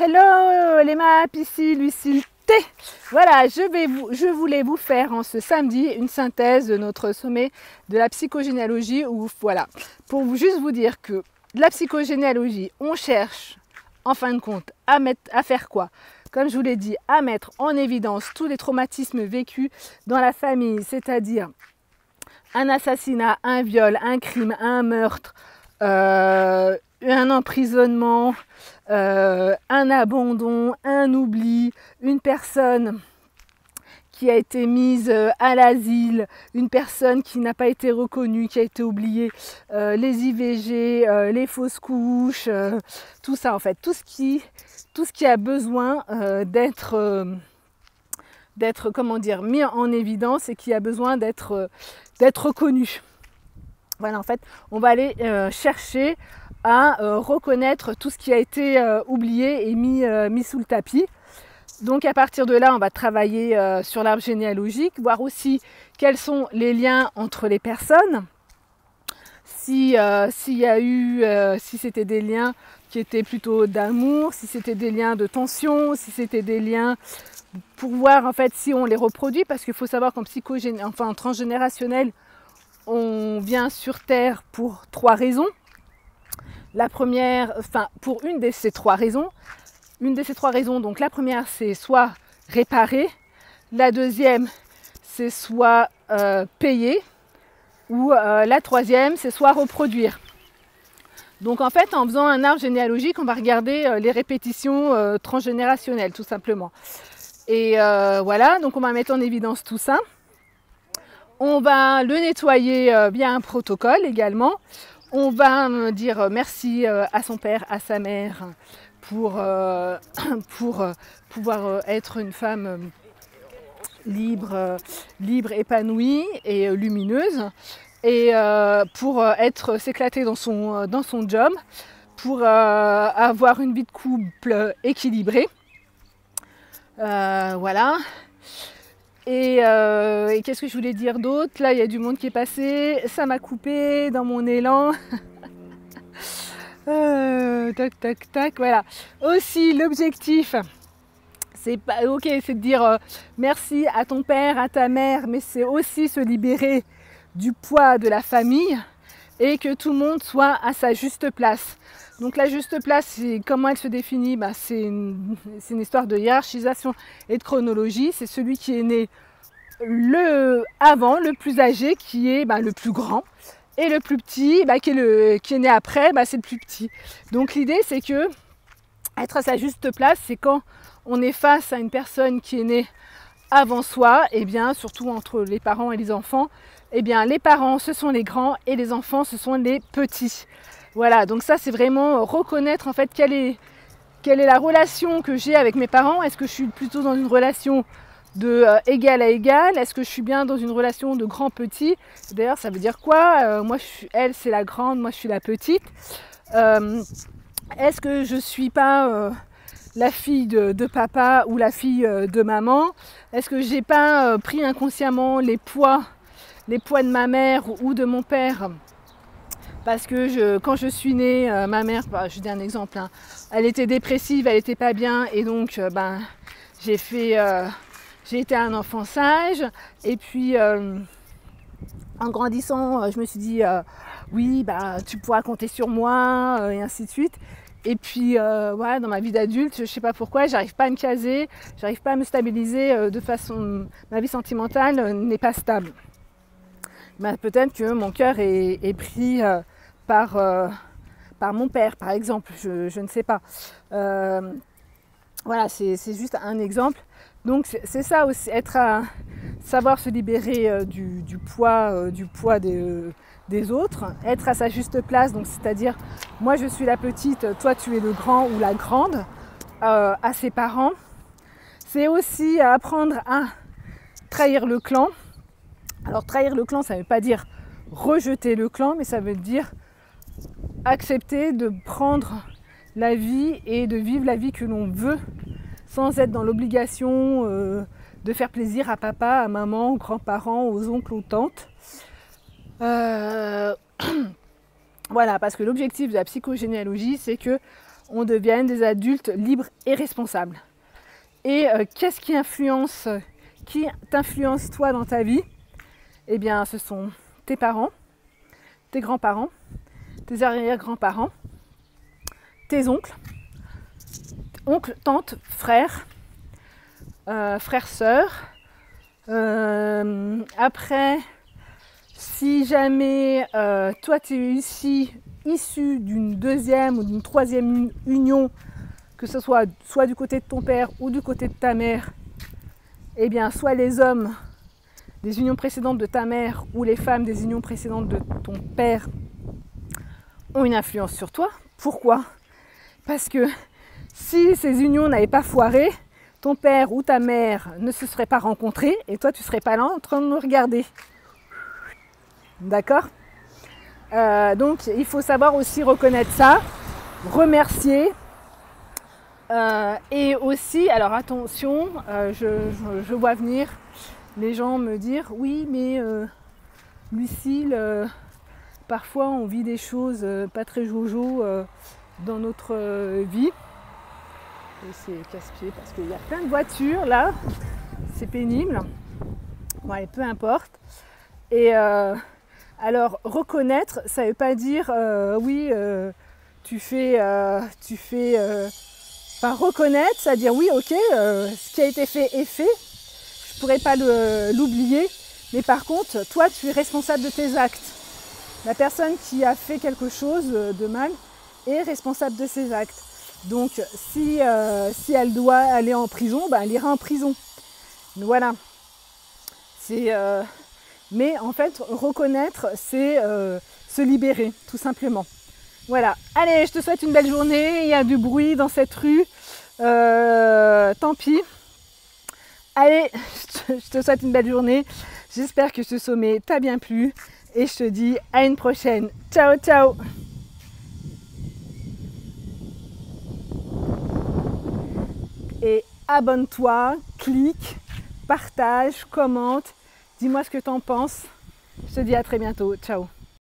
Hello les maps, ici Lucille T. Voilà, je, voulais vous faire en ce samedi une synthèse de notre sommet de la psychogénéalogie voilà, pour juste vous dire que la psychogénéalogie, on cherche en fin de compte à, mettre, à faire quoi? Comme je vous l'ai dit, à mettre en évidence tous les traumatismes vécus dans la famille, c'est-à-dire un assassinat, un viol, un crime, un meurtre, euh, un emprisonnement, euh, un abandon, un oubli, une personne qui a été mise euh, à l'asile, une personne qui n'a pas été reconnue, qui a été oubliée, euh, les IVG, les fausses couches, tout ça en fait, tout ce qui, tout ce qui a besoin d'être, d'être comment dire, mis en évidence et qui a besoin d'être, d'être reconnu. Voilà, en fait, on va aller chercher à euh, reconnaître tout ce qui a été euh, oublié et mis, euh, mis, sous le tapis. Donc à partir de là, on va travailler sur l'arbre généalogique, voir aussi quels sont les liens entre les personnes. Si si c'était des liens qui étaient plutôt d'amour, si c'était des liens de tension, si c'était des liens pour voir en fait si on les reproduit, parce qu'il faut savoir qu'en psychogéné, enfin en transgénérationnel, on vient sur Terre pour trois raisons. La première, enfin pour une de ces trois raisons, une de ces trois raisons, donc la première c'est soit réparer, la deuxième c'est soit euh, payer, ou euh, la troisième c'est soit reproduire. Donc en fait en faisant un arbre généalogique on va regarder euh, les répétitions transgénérationnelles tout simplement. Et voilà, donc on va mettre en évidence tout ça. On va le nettoyer via un protocole également. On va dire merci euh, à son père, à sa mère, pour, euh, euh, pouvoir être une femme libre, épanouie et lumineuse, et pour être s'éclater dans son, dans son job, pour avoir une vie de couple équilibrée. voilà. Euh, et, qu'est-ce que je voulais dire d'autre? Là, il y a du monde qui est passé. Ça m'a coupé dans mon élan. Euh, tac, tac, tac. Voilà. Aussi, l'objectif, c'est pas ok, c'est de dire euh, merci à ton père, à ta mère, mais c'est aussi se libérer du poids de la famille et que tout le monde soit à sa juste place. Donc la juste place, comment elle se définit bah, C'est une, histoire de hiérarchisation et de chronologie. C'est celui qui est né le avant, le plus âgé, qui est bah, le plus grand. Et le plus petit, bah, qui, est qui est né après, c'est le plus petit. Donc l'idée, c'est que être à sa juste place, c'est quand on est face à une personne qui est née avant soi, et eh bien surtout entre les parents et les enfants, et eh bien les parents ce sont les grands et les enfants ce sont les petits. Voilà, donc ça c'est vraiment reconnaître en fait quelle est, quelle est la relation que j'ai avec mes parents. Est-ce que je suis plutôt dans une relation de euh, égal à égal Est-ce que je suis bien dans une relation de grand-petit D'ailleurs, ça veut dire quoi? Euh, Moi, je suis, elle, c'est la grande, moi, je suis la petite. Euh, est-ce que je suis pas la fille de, papa ou la fille de maman Est-ce que j'ai pas pris inconsciemment les poids, les poids de ma mère ou de mon père? Parce que quand je suis née, ma mère, bah, je dis un exemple, hein, elle était dépressive, elle n'était pas bien, et donc ben, j'ai été un enfant sage et puis euh, en grandissant, euh, je me suis dit euh, oui, bah, tu pourras compter sur moi et ainsi de suite. Et puis voilà, dans ma vie d'adulte, je ne sais pas pourquoi, j'arrive pas à me caser, j'arrive pas à me stabiliser de façon. Ma vie sentimentale n'est pas stable. Bah, peut-être que mon cœur est, pris par, par mon père, par exemple, je, je ne sais pas. voilà, c'est juste un exemple. Donc c'est ça aussi, être à savoir se libérer euh, du, poids, euh, du poids euh, des, autres, être à sa juste place, donc c'est-à-dire moi je suis la petite, toi tu es le grand ou la grande, à ses parents. C'est aussi apprendre à trahir le clan. Alors trahir le clan, ça ne veut pas dire rejeter le clan, mais ça veut dire accepter de prendre la vie et de vivre la vie que l'on veut sans être dans l'obligation euh, de faire plaisir à papa, à maman, aux grands-parents, aux oncles, aux tantes. Euh, voilà, parce que l'objectif de la psychogénéalogie, c'est que on devienne des adultes libres et responsables. Et euh, qu'est-ce qui influence, qui t'influence toi dans ta vie? Eh bien, ce sont tes parents, tes grands-parents, tes arrière-grands-parents, tes oncles, oncles, tantes, frères, euh, frères, sœurs. Euh, après, si jamais toi tu es ici issu d'une deuxième ou d'une troisième union, que ce soit soit du côté de ton père ou du côté de ta mère, eh bien, soit les hommes des unions précédentes de ta mère ou les femmes des unions précédentes de ton père ont une influence sur toi. Pourquoi? Parce que si ces unions n'avaient pas foiré, ton père ou ta mère ne se seraient pas rencontrés et toi tu serais pas là en train de me regarder. D'accord? Euh, donc il faut savoir aussi reconnaître ça, remercier. Euh, et aussi, alors attention, euh, je, vois venir les gens me dire oui mais Lucille, parfois on vit des choses pas très jojo dans notre vie. C'est casse-pied parce qu'il y a plein de voitures là, c'est pénible. Ouais, peu importe. Et alors reconnaître, ça ne veut pas dire euh, oui, euh, tu fais, euh, tu fais, enfin reconnaître, c'est à dire oui, ok, ce qui a été fait est fait. Je ne pourrais pas l'oublier, mais par contre, toi, tu es responsable de tes actes. La personne qui a fait quelque chose de mal est responsable de ses actes. Donc, si, si elle doit aller en prison, ben, elle ira en prison. Voilà. C'est mais en fait, reconnaître, c'est euh, se libérer, tout simplement. Voilà. Allez, je te souhaite une belle journée. Il y a du bruit dans cette rue. Euh, tant pis. Allez, je te souhaite une belle journée. J'espère que ce sommet t'a bien plu. Et je te dis à une prochaine. Ciao, ciao Et abonne-toi, clique, partage, commente Dis-moi ce que tu en penses. Je te dis à très bientôt. Ciao